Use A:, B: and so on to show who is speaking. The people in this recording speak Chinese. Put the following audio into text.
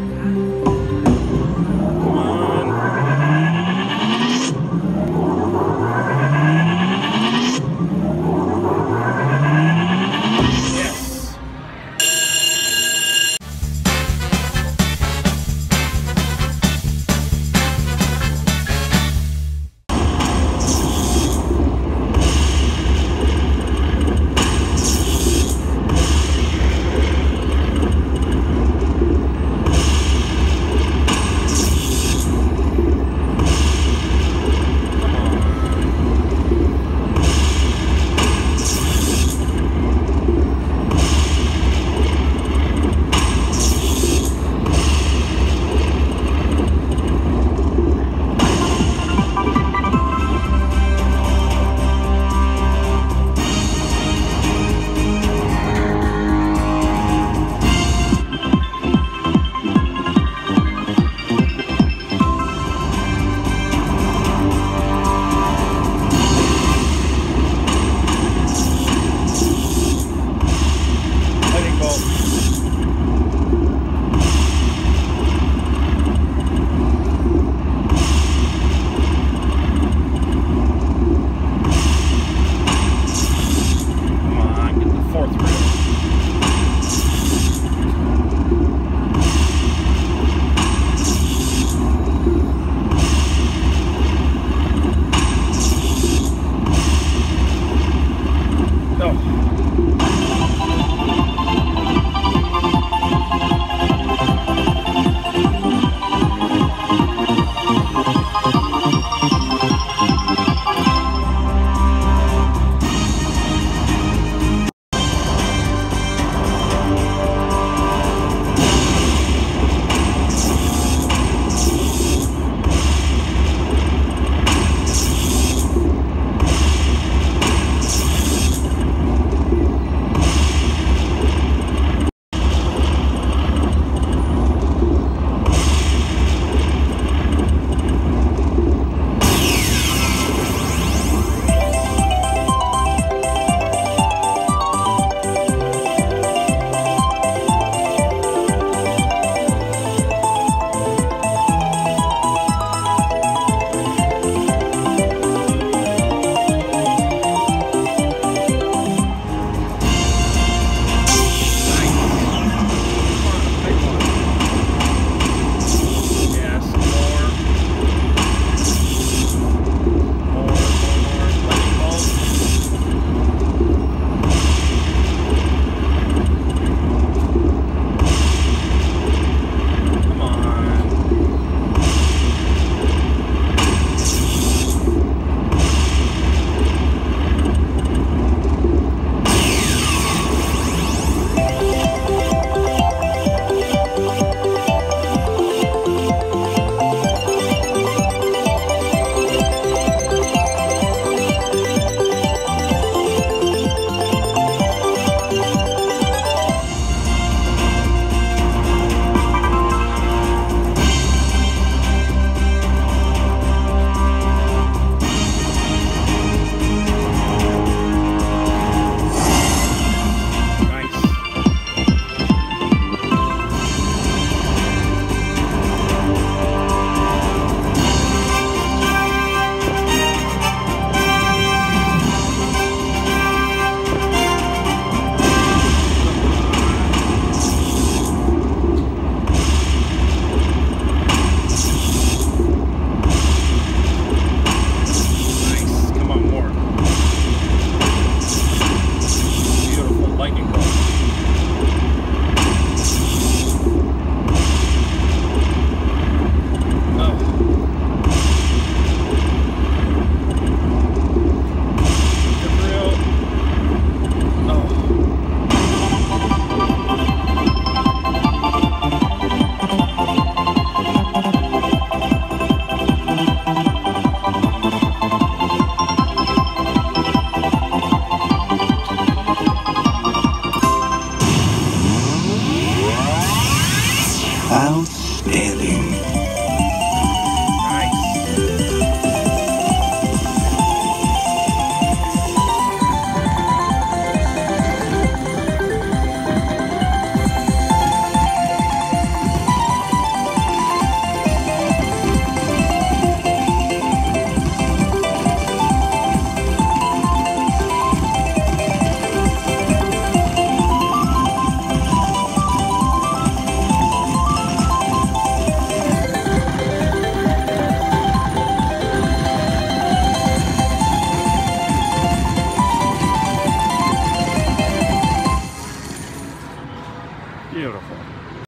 A: Come